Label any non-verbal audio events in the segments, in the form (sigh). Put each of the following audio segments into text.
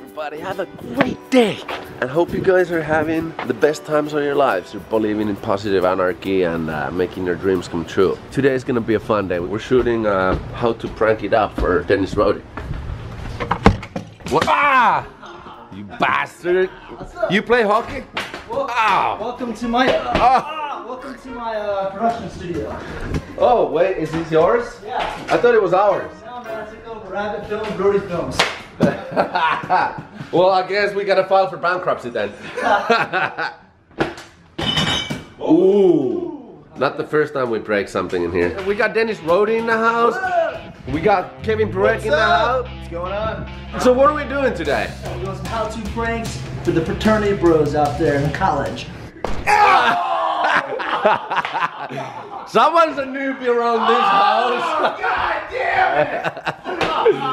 everybody. Have a great day. And hope you guys are having the best times of your lives. You're believing in positive anarchy and uh, making your dreams come true. Today is gonna be a fun day. We're shooting uh, how to prank it up for Dennis Roady. What? Ah! You bastard! You play hockey? Ah! Welcome to my uh, ah, welcome to my uh, production studio. Oh, wait, is this yours? Yeah. I thought it was ours. Now man, I took over Rabbit Film, Brody Films. (laughs) well, I guess we gotta file for bankruptcy then. (laughs) Ooh. Not the first time we break something in here. We got Dennis Roady in the house. We got Kevin Brueck in the house. What's going on? So what are we doing today? We're doing some how-to pranks for the fraternity bros out there in college. (laughs) Someone's a newbie around this oh, house.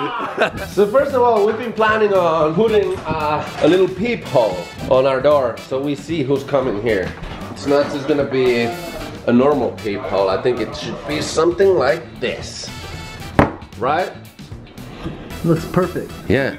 (laughs) so first of all, we've been planning on putting uh, a little peephole on our door so we see who's coming here. It's not just gonna be a normal peephole. I think it should be something like this. Right? Looks perfect. Yeah.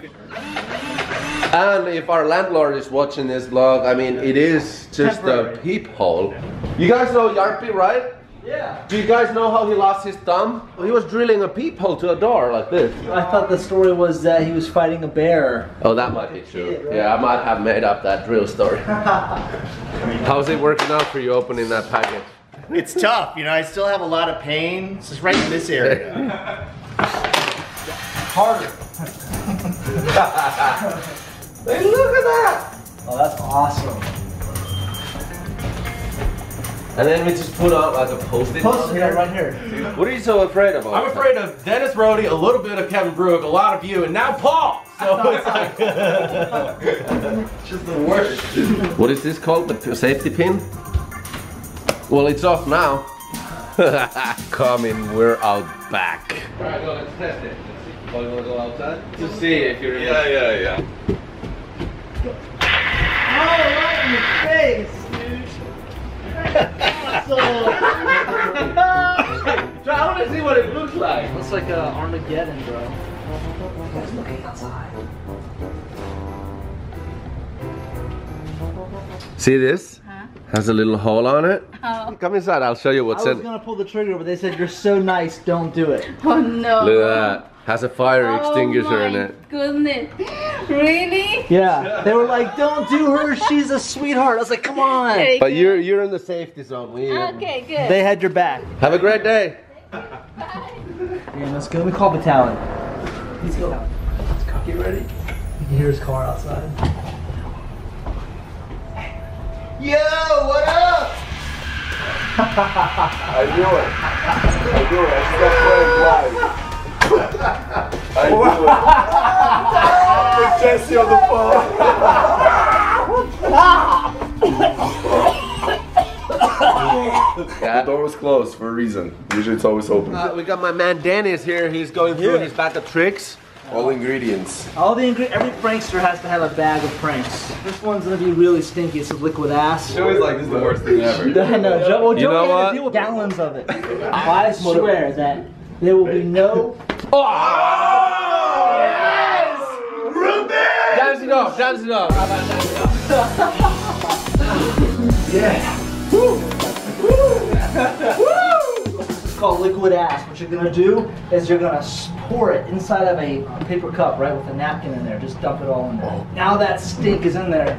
And if our landlord is watching this vlog, I mean, it is just Temporary. a peephole. You guys know Jarppi, right? Yeah. Do you guys know how he lost his thumb? He was drilling a peephole to a door like this. I thought the story was that he was fighting a bear. Oh, that might be true. Kid, right? Yeah, I might have made up that drill story. (laughs) How's it working out for you opening that package? It's tough, you know. I still have a lot of pain. It's just right in this area. (laughs) Harder. (laughs) Hey, look at that! Oh, that's awesome. And then we just put out like a post-it. Post-it here. right here. What are you so afraid of? I'm afraid of Dennis Roady, a little bit of Kevin Brueck, a lot of you, and now Paul. So it's like (laughs) just the worst. What is this called? The safety pin? Well, it's off now. (laughs) Coming, we're out back. Alright, go, let's test it. Let's see. Oh, you wanna go outside? To see if you're yeah, yeah. Oh, right in your face, dude. So I wanna see what it looks like. Looks like uh, Armageddon, bro. Guys looking outside. See this? Huh? Has a little hole on it. Oh. Come inside, I'll show you what's in. I what's was in gonna pull the trigger, but they said you're so nice, don't do it. Oh no. Look at that. Has a fire Oh extinguisher in my it. Goodness. Really? Yeah, they were like, don't do her, she's a sweetheart. I was like, come on. Very But good. you're you're in the safety zone. We um, Okay, good. They had your back. have a great day. Yeah, let's go. We call Battalion. Let's go. Let's go. Get ready. You can hear his car outside. Yo, what up? I knew it. I knew it. I slept live. I knew it. (laughs) With Jesse on the phone. Yeah. door was closed for a reason. Usually it's always open. Uh, we got my man Dennis here. He's going through his bag of tricks. All ingredients. All the ingre- every prankster has to have a bag of pranks. This one's gonna be really stinky. It's a liquid ass. Joey's like, this is the worst thing ever. (laughs) no, Joe, well, You know had what? to deal with gallons of it. I swear that there will be no. Oh, oh, oh, dance it off, dance it off. Dance it off? This is called liquid ass. What you're gonna do is you're gonna pour it inside of a uh, paper cup, right, with a napkin in there. Just dump it all in there. Now that stink is in there.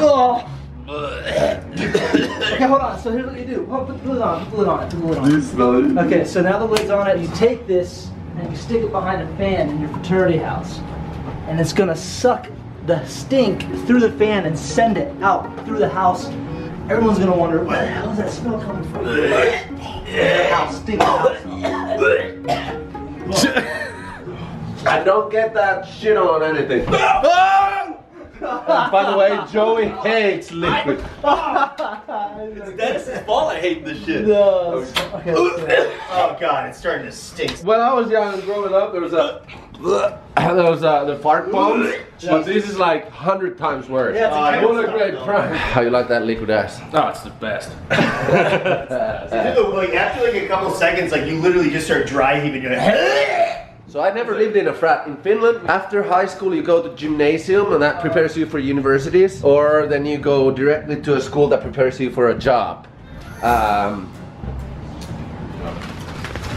Oh. (coughs) okay, hold on. So here's what you do. Put the lid on. Put the lid on it. Put the lid on. Do you smell it? Okay, so now the lid's on it. You take this and you stick it behind a fan in your fraternity house, and it's gonna suck the stink through the fan and send it out through the house. Everyone's gonna wonder where the hell is that smell coming from? house, stink house. I don't get that shit on anything. (laughs) Ah! And by the way, Joey hates liquid. it's Dennis's fault I hate this shit. No. Okay, let's do it. Oh god, it's starting to stink. When I was young and growing up, there was a there was uh, the fart bombs, but this is like hundred times worse. Yeah, it's a Uh, what a great though. prank. How you like that liquid ass? Oh, it's the best. (laughs) (laughs) Dude, like after like a couple seconds, like you literally just start dry heaving. You're like, (laughs) So So I never lived in a frat in Finland. After high school, you go to gymnasium, and that prepares you for universities, or then you go directly to a school that prepares you for a job. Um,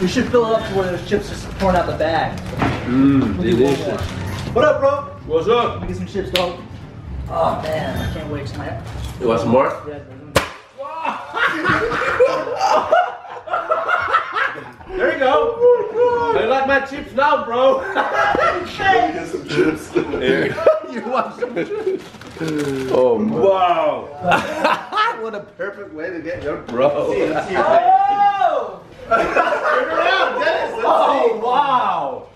You should fill it up to where there's chips just pouring out the bag. mm, We'll do. What up, bro? What's up? Let me get some chips, dog. Oh man, I can't wait tonight. You want some more? There you go. I like my chips now, bro. Get some chips. you want some chips? Oh wow! (laughs) what a perfect way to get your bro. Oh! Oh wow!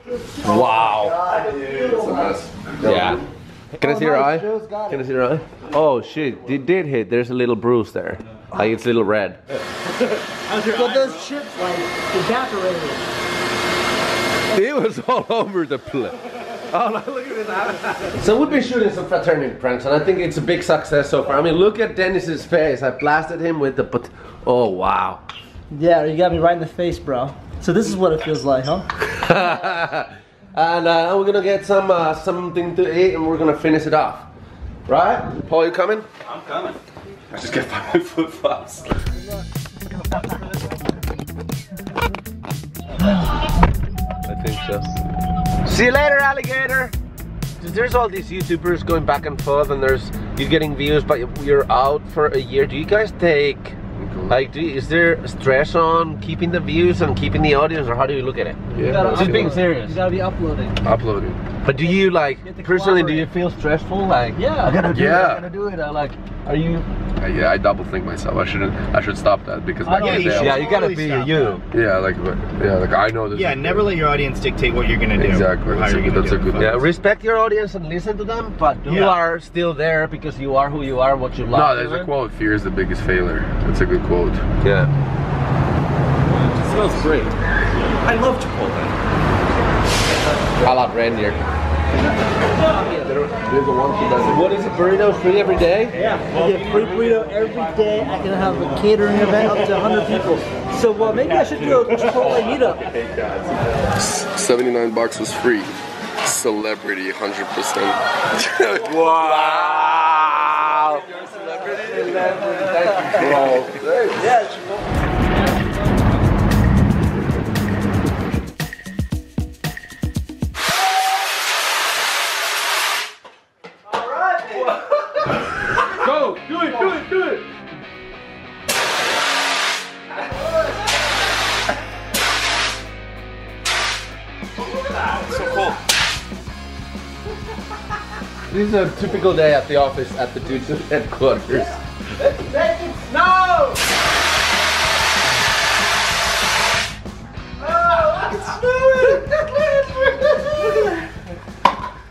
Oh, wow! It's a mess. Yeah. Can I oh, see your eye? Can I see your eye? Oh shit! It did hit. There's a little bruise there. Like it's a little red. How's your But those chips like evaporated. It was all over the place. Oh, look at this. So we've been shooting some fraternity pranks, and I think it's a big success so far. I mean, look at Dennis's face. I blasted him with the. Pot- oh wow. Yeah, you got me right in the face, bro. So this is what it feels like, huh? (laughs) and uh, we're gonna get some uh, something to eat, and we're gonna finish it off. Right? Paul, you coming? I'm coming. I just gotta find my flip flops. I so. See you later, alligator. There's all these YouTubers going back and forth, and there's you're getting views, but you're out for a year. Do you guys take like? Do you, is there stress on keeping the views and keeping the audience, or how do you look at it? Yeah. gotta Just being serious. You gotta be uploading. Uploading. But do you like personally? Do you feel stressful? Like Yeah. I gotta do it. I gotta do it. I like. Are you? Uh, yeah, I double think myself. I shouldn't. I should stop that because back know in the day, Yeah, you gotta Totally be stop you. yeah, like, but- yeah, like I know this. Yeah, is- never let your audience dictate what you're gonna do. Exactly, that's a good- gonna that's do a good- Yeah, respect your audience and listen to them, but you are still there because you are who you are, what you love. No, there's a quote. Fear is the biggest failure. That's a good quote. Yeah. It smells great. I love Chipotle. I love reindeer. They're the ones who does it. What is it? Burritos free every day? Yeah, I get free burrito every day. I can have a catering event up to 100 people. So well, maybe I should do a Chipotle meetup. 79 bucks was free. Celebrity, 100%. (laughs) Wow! You're celebrity? Thank you, bro. Yeah, So cool. (laughs) This is a typical day at the office at the dude's (laughs) headquarters. Make it snow! (laughs)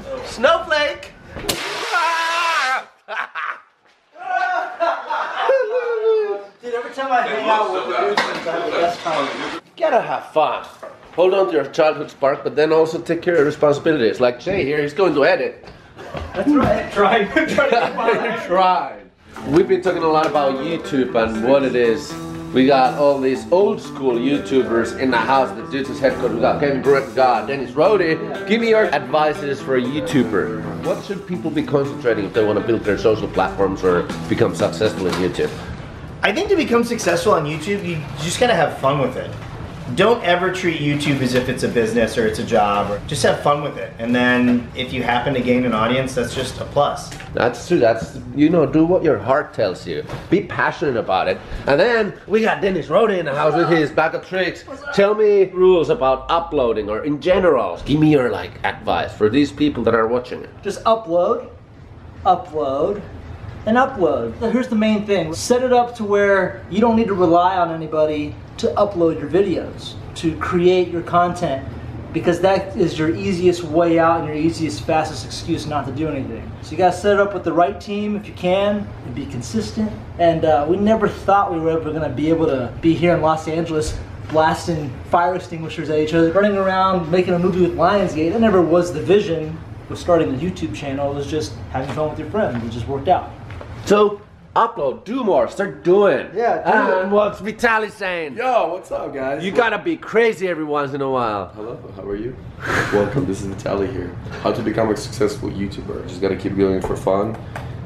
Oh, Snowflake! Dude, every time I hang out with the dudes, I have the best time. Gotta have fun. Hold on to your childhood spark, but then also take care of responsibilities. Like Jay here, he's going to edit. That's right. (laughs) Try, (laughs) try to get I. (laughs) We've been talking a lot about YouTube and what it is. We got all these old school YouTubers in the house, the dudes is headquarters. We got Kevin Brueck, we got Dennis Roady. Give me your advices for a YouTuber. What should people be concentrating if they want to build their social platforms or become successful in YouTube? I think to become successful on YouTube, you just gotta have fun with it. Don't ever treat YouTube as if it's a business or it's a job. Or just have fun with it, and then if you happen to gain an audience, that's just a plus. That's true. That's you know, do what your heart tells you. Be passionate about it. And then we got Dennis Roady in the house with his bag of tricks. Tell me rules about uploading or in general. Give me your like advice for these people that are watching it. Just upload, upload, and upload. Here's the main thing. Set it up to where you don't need to rely on anybody to upload your videos, to create your content, because that is your easiest way out and your easiest, fastest excuse not to do anything. So you gotta set it up with the right team if you can, and be consistent. And uh, we never thought we were ever gonna be able to be here in Los Angeles blasting fire extinguishers at each other, running around making a movie with Lionsgate. That never was the vision with starting a YouTube channel. It was just having fun with your friends. It just worked out. So Upload, do more, start doing. Yeah, do ah, And what's Vitaly saying? Yo, what's up, guys? You gotta be crazy every once in a while. Hello, how are you? Welcome. This is Vitaly here. How to become a successful YouTuber? Just gotta keep doing it for fun,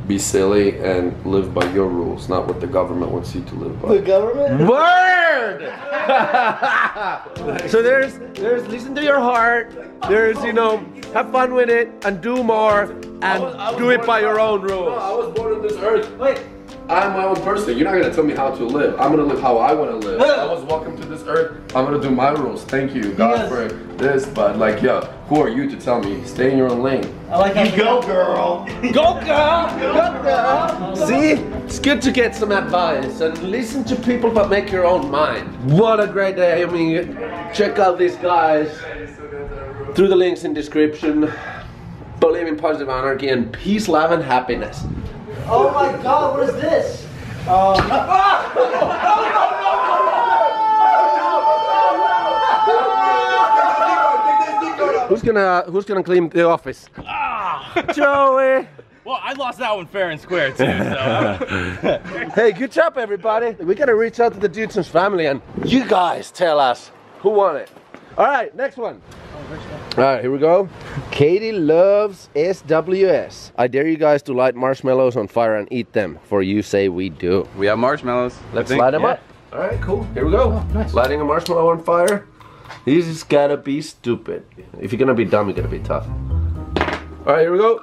be silly, and live by your rules, not what the government wants you to live by. The government? Word! (laughs) so there's there's listen to your heart. There's you know have fun with it and do more and do it by your own rules. I was born on this earth. Wait. I'm my own person. You're not gonna tell me how to live. I'm gonna live how I wanna live. I was welcome to this earth. I'm gonna do my rules. Thank you, God, Yes. for this. But like, yo, who are you to tell me? Stay in your own lane. I like how You (laughs) go, girl. Go girl! Go girl! See? It's good to get some advice and listen to people but make your own mind. What a great day. I mean, check out these guys through the links in description. Believe in positive anarchy and peace, love, and happiness. Oh my god, what is this? Um, (laughs) Who's gonna Who's gonna clean the office? Joey. Well, I lost that one fair and square too. So (laughs) Hey, good job, everybody. We gotta reach out to the Dudeson's family and you guys tell us who won it. All right, next one. All right, here we go. Katie loves SWS. I dare you guys to light marshmallows on fire and eat them, for you say we do. We have marshmallows. Let's light them Yeah. up. All right, cool. Here we go. Oh, nice. Lighting a marshmallow on fire. This is gotta be stupid. If you're gonna be dumb, you're gonna be tough. All right, here we go.